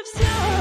of stars.